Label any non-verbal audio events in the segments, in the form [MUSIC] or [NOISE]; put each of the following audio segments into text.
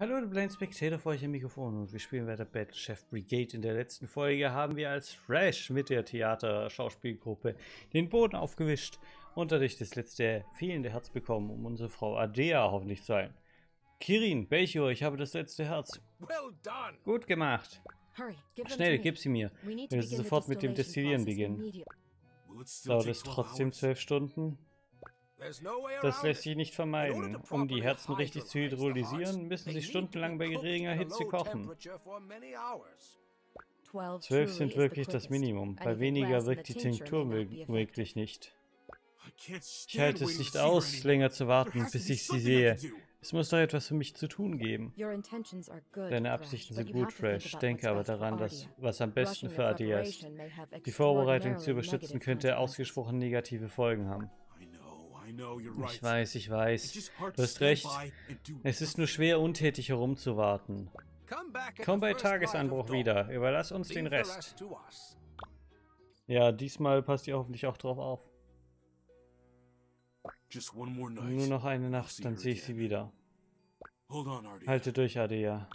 Hallo, der Blind Spectator vor euch am Mikrofon und wir spielen weiter Battle Chef Brigade. In der letzten Folge haben wir als Fresh mit der Theater-Schauspielgruppe den Boden aufgewischt und dadurch das letzte fehlende Herz bekommen, um unsere Frau Adea hoffentlich zu heilen. Kirin, Belchor, ich habe das letzte Herz. Gut gemacht. Schnell, gib sie mir. Wir müssen sofort mit dem Destillieren beginnen. Dauert es trotzdem zwölf Stunden? Das lässt sich nicht vermeiden. Um die Herzen richtig zu hydrolysieren, müssen sie stundenlang bei geringer Hitze kochen. Zwölf sind wirklich das Minimum. Bei weniger wirkt die Tinktur möglich nicht. Ich halte es nicht aus, länger zu warten, bis ich sie sehe. Es muss doch etwas für mich zu tun geben. Deine Absichten sind gut, Fresh. Denke aber daran, dass was am besten für Adia ist. Die Vorbereitung zu überstützen könnte ausgesprochen negative Folgen haben. Ich weiß, ich weiß. Du hast recht. Es ist nur schwer, untätig herumzuwarten. Komm bei Tagesanbruch wieder. Überlass uns den Rest. Ja, diesmal passt ihr hoffentlich auch drauf auf. Nur noch eine Nacht, dann sehe ich sie wieder. Halte durch, Adea.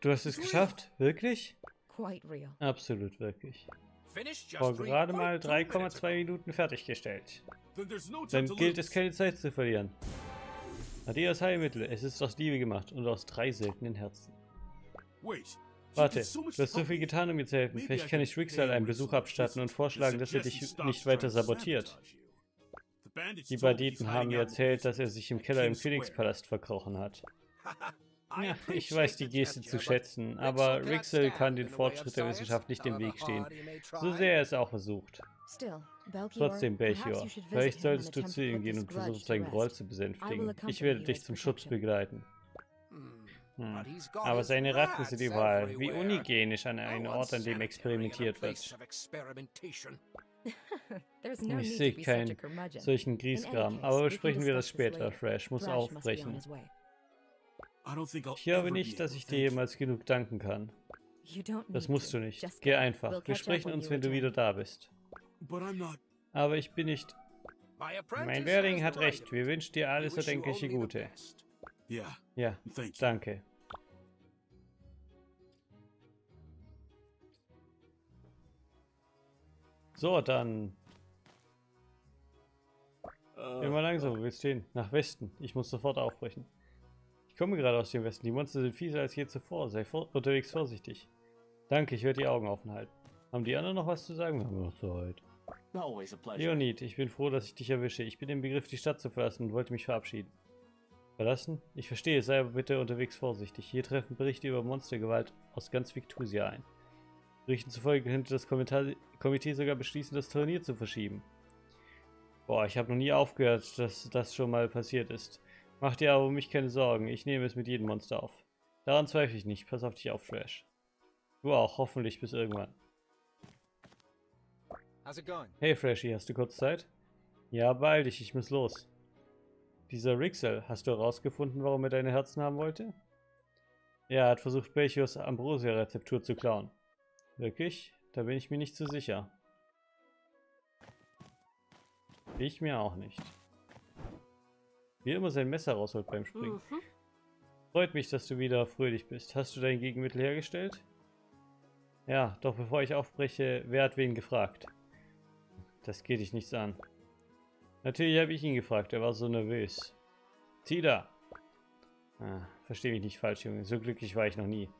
Du hast es geschafft? Wirklich? Absolut wirklich. Vor gerade mal 3,2 Minuten fertiggestellt. Dann gilt es keine Zeit zu verlieren. Adeas Heilmittel. Es ist aus Liebe gemacht und aus drei seltenen Herzen. Warte, du hast so viel getan, um mir zu helfen. Vielleicht kann ich Rixal einen Besuch abstatten und vorschlagen, dass er dich nicht weiter sabotiert. Die Banditen haben mir erzählt, dass er sich im Keller im Königspalast verkrochen hat. [LAUGHS] Ja, ich weiß die Geste zu schätzen, aber Rixel kann den Fortschritt der Wissenschaft nicht im Weg stehen, so sehr er es auch versucht. Trotzdem, Belchior, vielleicht solltest du zu ihm gehen und versuchen, seinen Groll zu besänftigen. Ich werde dich zum Schutz begleiten. Hm. Aber seine Ratten sind überall, wie unhygienisch an einem Ort, an dem experimentiert wird. [LAUGHS] Ich sehe keinen solchen Griesgram, aber besprechen wir das später. Fresh muss aufbrechen. Ich glaube nicht, dass ich dir jemals genug danken kann. Das musst du nicht. Geh einfach. Wir sprechen uns, wenn du wieder da bist. Aber ich bin nicht... Mein Lehrling hat recht. Wir wünschen dir alles erdenkliche Gute. Ja, danke. So, dann... Immer langsam, wo willst du hin? Nach Westen. Ich muss sofort aufbrechen. Ich komme gerade aus dem Westen. Die Monster sind fieser als je zuvor. Sei vor unterwegs vorsichtig. Danke, ich werde die Augen offen halten. Haben die anderen noch was zu sagen? Wir haben noch Zeit. Leonid, ich bin froh, dass ich dich erwische. Ich bin im Begriff, die Stadt zu verlassen und wollte mich verabschieden. Verlassen? Ich verstehe, sei aber bitte unterwegs vorsichtig. Hier treffen Berichte über Monstergewalt aus ganz Victusia ein. Berichten zufolge könnte das Kommentar Komitee sogar beschließen, das Turnier zu verschieben. Boah, ich habe noch nie aufgehört, dass das schon mal passiert ist. Mach dir aber um mich keine Sorgen, ich nehme es mit jedem Monster auf. Daran zweifle ich nicht, pass auf dich auf, Trash. Du auch, hoffentlich bis irgendwann. Hey Freshie, hast du kurz Zeit? Ja, beeil dich, ich muss los. Dieser Rixel, hast du herausgefunden, warum er deine Herzen haben wollte? Ja, er hat versucht, Belchios Ambrosia-Rezeptur zu klauen. Wirklich? Da bin ich mir nicht so sicher. Ich mir auch nicht. Wie immer sein Messer rausholt beim Springen. Mhm. Freut mich, dass du wieder fröhlich bist. Hast du dein Gegenmittel hergestellt? Ja, doch bevor ich aufbreche, wer hat wen gefragt? Das geht dich nichts an. Natürlich habe ich ihn gefragt, er war so nervös. Tida! Ah, verstehe mich nicht falsch, Junge. So glücklich war ich noch nie.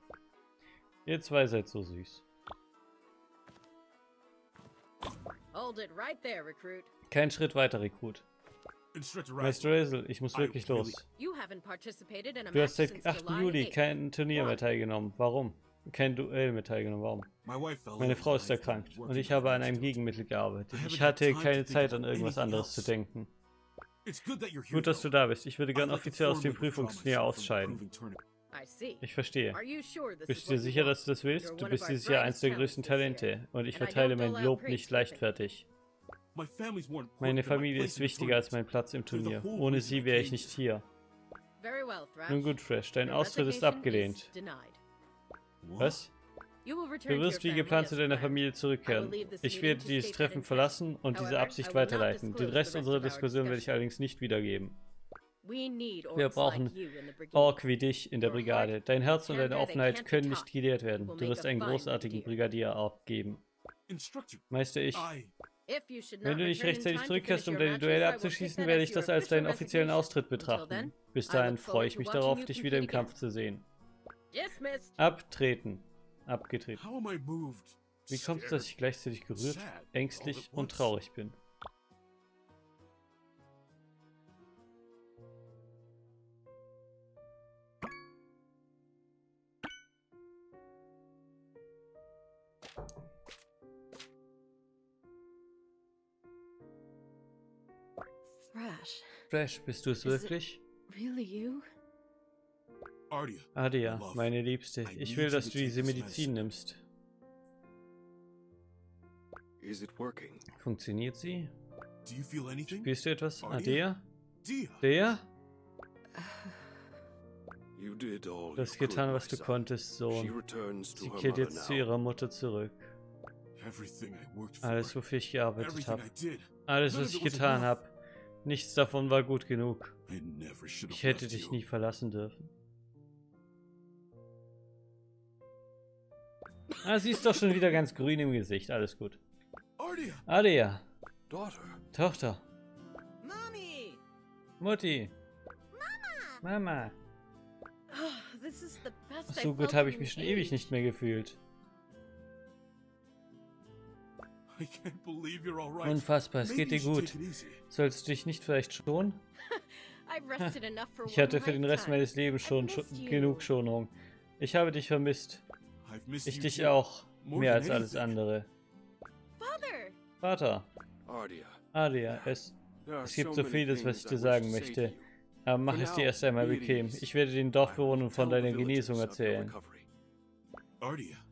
Ihr zwei seid so süß. Kein Schritt weiter, Rekrut. Meister Razel, ich muss wirklich los. Du hast seit 8. Juli kein Turnier mehr teilgenommen. Warum? Kein Duell mehr teilgenommen. Warum? Meine Frau ist erkrankt und ich habe an einem Gegenmittel gearbeitet. Ich hatte keine Zeit an irgendwas anderes zu denken. Gut, dass du da bist. Ich würde gern offiziell aus dem Prüfungsturnier ausscheiden. Ich verstehe. Bist du dir sicher, dass du das willst? Du bist dieses Jahr eins der größten Talente und ich verteile mein Lob nicht leichtfertig. Meine Familie ist wichtiger als mein Platz im Turnier. Ohne sie wäre ich nicht hier. Nun gut, Fresh, dein Austritt ist abgelehnt. Was? Du wirst wie geplant zu deiner Familie zurückkehren. Ich werde dieses Treffen verlassen und diese Absicht weiterleiten. Den Rest unserer Diskussion werde ich allerdings nicht wiedergeben. Wir brauchen Ork wie dich in der Brigade. Dein Herz und deine Offenheit können nicht gelehrt werden. Du wirst einen großartigen Brigadier Ork geben. Meister, ich... Wenn du nicht rechtzeitig zurückkehrst, um deine Duelle abzuschießen, werde ich das als deinen offiziellen Austritt betrachten. Bis dahin freue ich mich darauf, dich wieder im Kampf zu sehen. Abtreten. Abgetreten. Wie kommt es, dass ich gleichzeitig gerührt, ängstlich und traurig bin? Thrash. Thrash, bist du es wirklich? Adia, meine Liebste, ich will, dass du diese Medizin nimmst. Funktioniert sie? Spürst du etwas, Adia? Dea? Du hast getan, was du konntest, Sohn. Sie kehrt jetzt zu ihrer Mutter zurück. Alles, wofür ich gearbeitet habe. Alles, was ich getan habe. Nichts davon war gut genug. Ich hätte dich nie verlassen dürfen. Ah, sie ist doch schon wieder ganz grün im Gesicht. Alles gut. Adia. Tochter. Mutti. Mama. Oh, so gut habe ich mich schon ewig nicht mehr gefühlt. Unfassbar, es geht dir gut. Sollst du dich nicht vielleicht schonen? [LAUGHS] Ich hatte für den Rest meines Lebens schon, schon genug Schonung. Ich habe dich vermisst. Ich dich auch. Mehr als alles andere. Vater. Adia, es, es gibt so vieles, was ich dir sagen möchte. Aber mach es dir erst einmal bequem. Ich werde den Dorfbewohnern von deiner Genesung erzählen.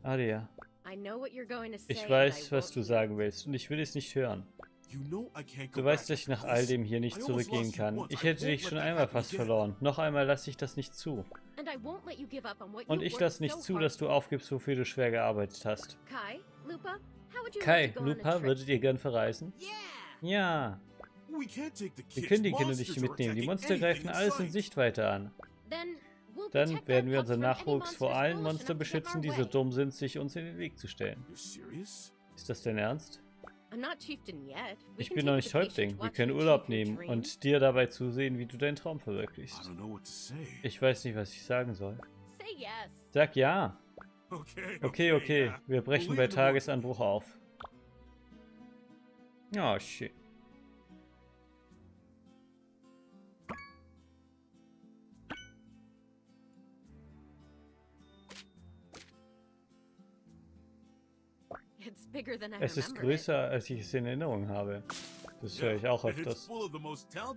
Adia. Ich weiß, was du sagen willst und ich will es nicht hören. Du weißt, dass ich nach all dem hier nicht zurückgehen kann. Ich hätte dich schon einmal fast verloren. Noch einmal lasse ich das nicht zu. Und ich lasse nicht zu, dass du aufgibst, wofür du schwer gearbeitet hast. Kai, Lupa, würdet ihr gern verreisen? Ja. Wir können die Kinder nicht mitnehmen. Die Monster greifen alles in Sichtweite an. Dann werden wir unseren Nachwuchs vor allen Monstern beschützen, die so dumm sind, sich uns in den Weg zu stellen. Ist das dein Ernst? Ich bin noch nicht Häuptling. Wir können Urlaub nehmen und dir dabei zusehen, wie du deinen Traum verwirklichst. Ich weiß nicht, was ich sagen soll. Sag ja. Okay, okay. Wir brechen bei Tagesanbruch auf. Oh, shit. Es ist größer, als ich es in Erinnerung habe. Das höre ich auch öfters.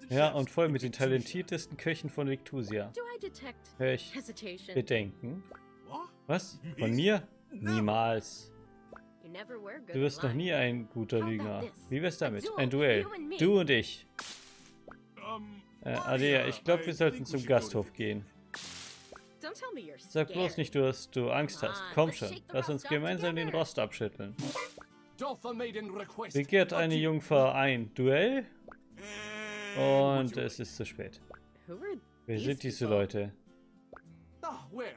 Ja, und voll mit den talentiertesten Köchen von Victusia. Hör ich Bedenken? Was? Von mir? Niemals. Du wirst noch nie ein guter Lügner. Wie wär's damit? Ein Duell. Du und ich. Äh, Adea, ich glaube, wir sollten zum Gasthof gehen. Sag bloß nicht, dass du Angst hast. Komm schon, lass uns gemeinsam den Rost abschütteln. Begehrt eine Jungfer ein Duell? Und es ist zu spät. Wer sind diese Leute?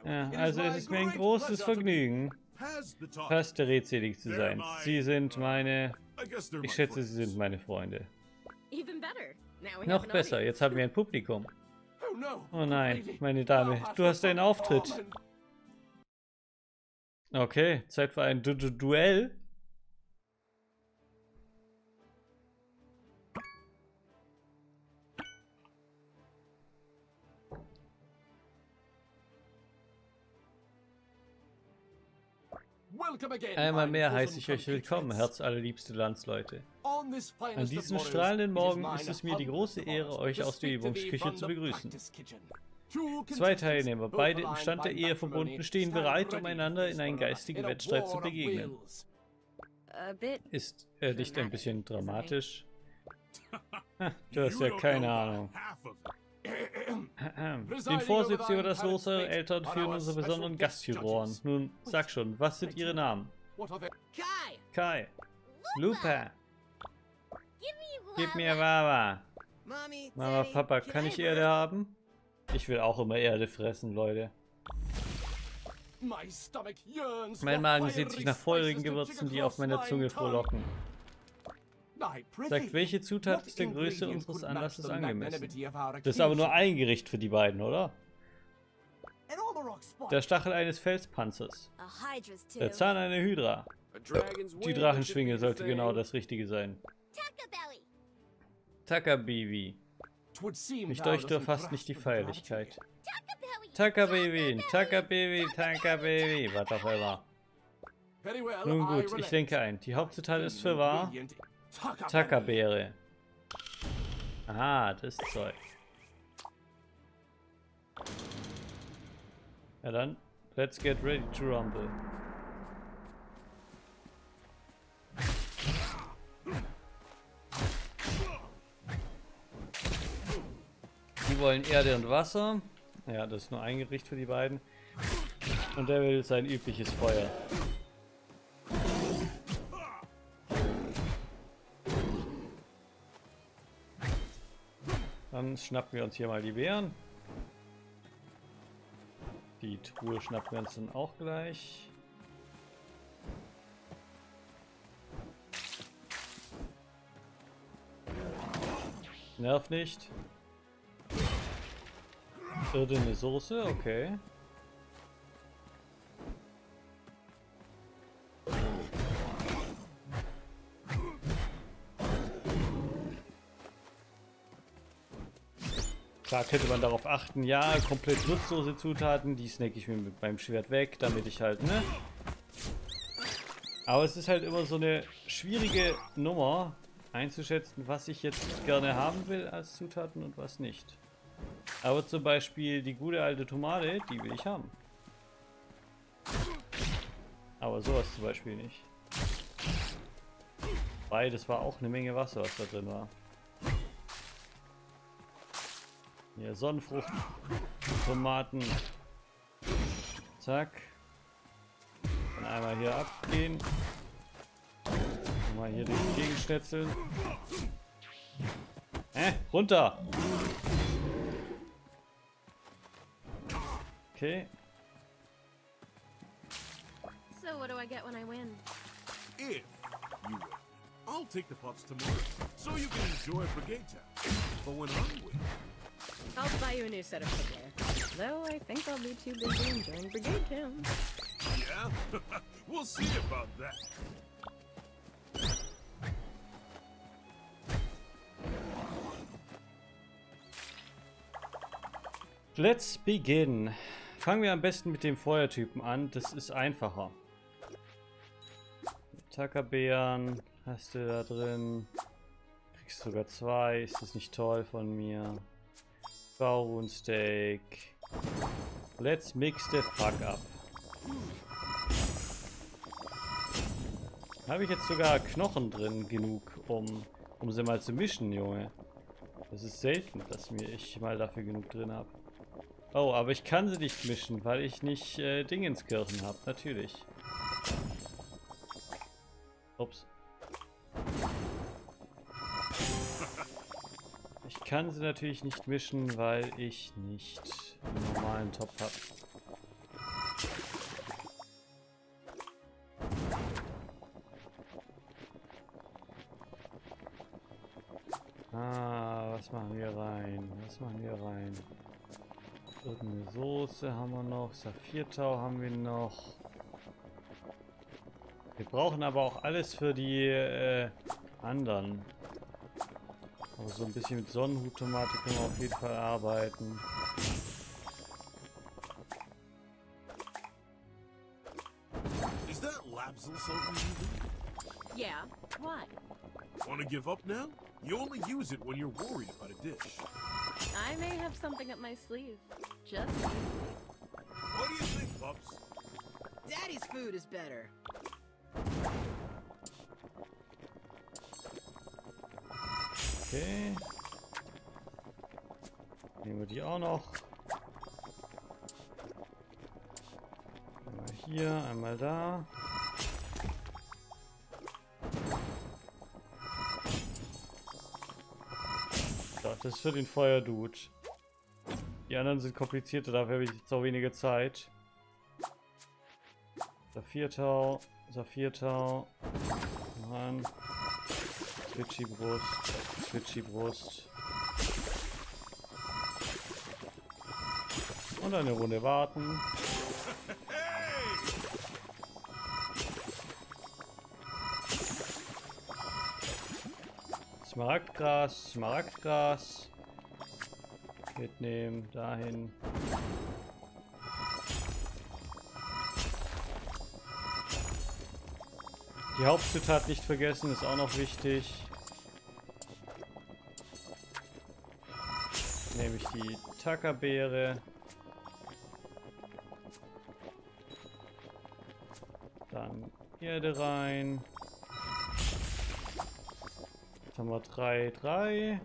Ja, also es ist mir ein großes Vergnügen, fast redselig zu sein. Sie sind meine... Ich schätze, sie sind meine Freunde. Noch besser, jetzt haben wir ein Publikum. Oh nein, meine Dame, du hast einen Auftritt. Okay, Zeit für ein du du Duell. Einmal mehr heiße ich euch willkommen, herzallerliebste Landsleute. An diesem strahlenden Morgen ist es mir die große Ehre, euch aus der Übungsküche zu begrüßen. Zwei Teilnehmer, beide im Stand der Ehe verbunden, stehen bereit, um einander in einen geistigen Wettstreit zu begegnen. Ist er nicht ein bisschen dramatisch? [LAUGHS] Ha, du hast ja keine Ahnung. Den Vorsitz über das Lose Eltern führen unsere besonderen Gastjuroren. Nun, sag schon, was sind ihre Namen? Kai. Kai. Lupa. Gib mir Wawa. Mama, Papa, kann ich Erde haben? Ich will auch immer Erde fressen, Leute. Mein Magen sehnt sich nach feurigen Gewürzen, die auf meiner Zunge frohlocken. Sagt, welche Zutat ist der Größe unseres Anlasses angemessen? Das ist aber nur ein Gericht für die beiden, oder? Der Stachel eines Felspanzers. Der Zahn einer Hydra. Die Drachenschwinge sollte genau das Richtige sein. Takabiwi. Mich deuchte fast nicht die Feierlichkeit. Takabiwi, Takabiwi, Takabiwi, was auch immer. Nun gut, ich denke ein. Die Hauptzutat ist für wahr Takabeere. Aha, das Zeug. Ja dann, let's get ready to rumble. Die wollen Erde und Wasser. Ja, das ist nur ein Gericht für die beiden. Und der will sein übliches Feuer. Schnappen wir uns hier mal die Beeren. Die Truhe schnappen wir uns dann auch gleich. Nerv nicht. Irdene Soße, okay. Klar könnte man darauf achten, ja, komplett nutzlose Zutaten, die snack ich mir mit meinem Schwert weg, damit ich halt, ne? Aber es ist halt immer so eine schwierige Nummer einzuschätzen, was ich jetzt gerne haben will als Zutaten und was nicht. Aber zum Beispiel die gute alte Tomate, die will ich haben. Aber sowas zum Beispiel nicht. Weil das war auch eine Menge Wasser, was da drin war. Hier, Sonnenfrucht, Tomaten. Zack. Dann einmal hier abgehen. Mal hier den Gegenschnetzeln. Hä? Runter! Okay. So what do I get when I win? If you win, I'll take the pups tomorrow so you can enjoy Brigade Town. But when I win, I'll buy you a new set of footwear. Though I think I'll be too busy enjoying Brigade Town. Yeah? [LAUGHS] we'll see about that. Let's begin. Fangen wir am besten mit dem Feuertypen an. Das ist einfacher. Tackerbeeren hast du da drin. Kriegst sogar zwei. Ist das nicht toll von mir? Steak. Let's mix the fuck up. Habe ich jetzt sogar Knochen drin genug, um, um sie mal zu mischen, Junge. Das ist selten, dass mir ich mal dafür genug drin habe. Oh, aber ich kann sie nicht mischen, weil ich nicht äh, Dingenskirchen habe, natürlich. Ups. Kann sie natürlich nicht mischen, weil ich nicht einen normalen Topf habe. Ah, was machen wir rein? Was machen wir rein? Irgendeine Soße haben wir noch. Saphirtau haben wir noch. Wir brauchen aber auch alles für die äh, anderen. Aber so ein bisschen mit Sonnenhuttomate können wir auf jeden Fall arbeiten. Is that Lapsel something you Yeah, why? Wanna give up now? You only use it when you're worried about a dish. I may have something up my sleeve. Just What do you think, pups? Daddy's food is better. Okay. Nehmen wir die auch noch. Einmal hier, einmal da. Das ist für den Feuerdude. Die anderen sind komplizierter, dafür habe ich jetzt auch weniger Zeit. Saphirtau, Saphirtau. Mann. Switchy Brust, Switchy Brust. Und eine Runde warten. Smaragdgras, Smaragdgras. Mitnehmen, dahin. Die Hauptzutat nicht vergessen, ist auch noch wichtig. Die Tackerbeere. Dann Erde rein. Jetzt haben wir drei, drei.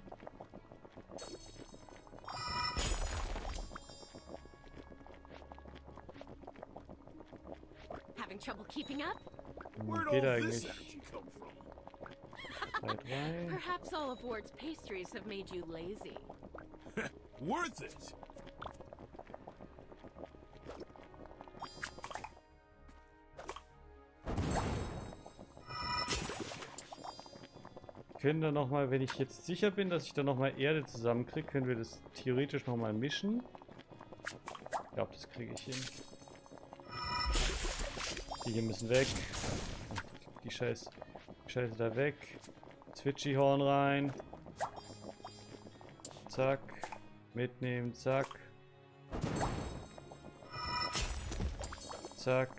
Having trouble keeping up? Geht eigentlich. Perhaps all of Ward's pastries have made you lazy. Worth it! können da noch mal, wenn ich jetzt sicher bin, dass ich da noch mal Erde zusammenkriege, können wir das theoretisch noch mal mischen. Ich glaube, das kriege ich hin. Die hier müssen weg. Die Scheiß, die Scheiße da weg. Zwitschihorn rein. Zack. Mitnehmen, zack. Zack.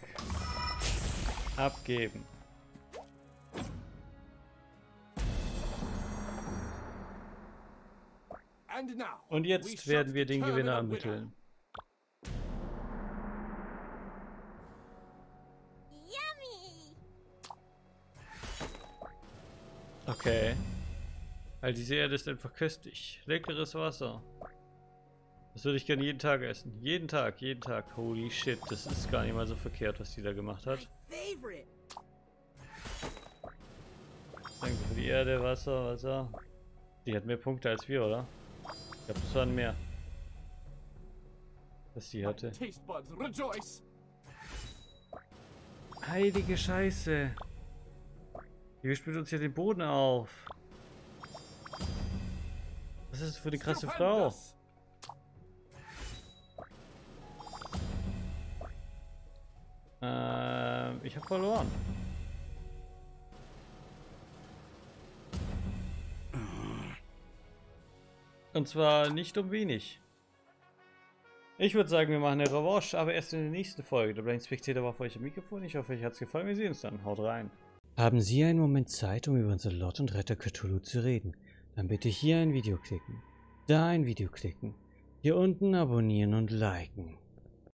Abgeben. Und jetzt werden wir den Gewinner ermitteln. Okay. All diese Erde ist einfach köstlich. Leckeres Wasser. Das würde ich gerne jeden Tag essen. Jeden Tag, jeden Tag. Holy shit, das ist gar nicht mal so verkehrt, was die da gemacht hat. Danke für die Erde, Wasser, Wasser. Die hat mehr Punkte als wir, oder? Ich glaube, das waren mehr. Was sie hatte. Heilige Scheiße. Die spielt uns hier den Boden auf. Was ist das für eine krasse Frau? Ähm, ich habe verloren. Und zwar nicht um wenig. Ich würde sagen, wir machen eine Revanche, aber erst in der nächsten Folge. Der Blind Spectator war für euch im Mikrofon. Ich hoffe, euch hat es gefallen. Wir sehen uns dann. Haut rein. Haben Sie einen Moment Zeit, um über unser Lord und Retter Cthulhu zu reden? Dann bitte hier ein Video klicken. Da ein Video klicken. Hier unten abonnieren und liken.